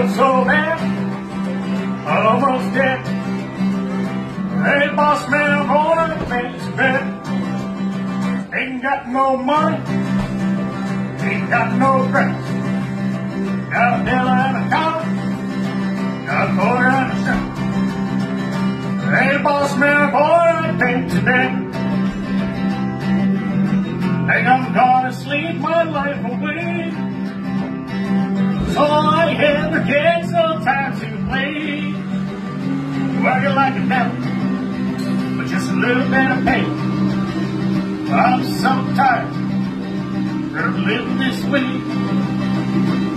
felt so bad, almost dead. Hey, boss man, I'm going to bed to bed. Ain't got no money, ain't got no friends. Got a dollar and a dollar, got a quarter and a cent. Hey, boss man, boy, I think today. Think I'm gonna sleep my life away. So I ever get some time to play. Working like a devil, but just a little bit of pay. I'm so tired of living this way.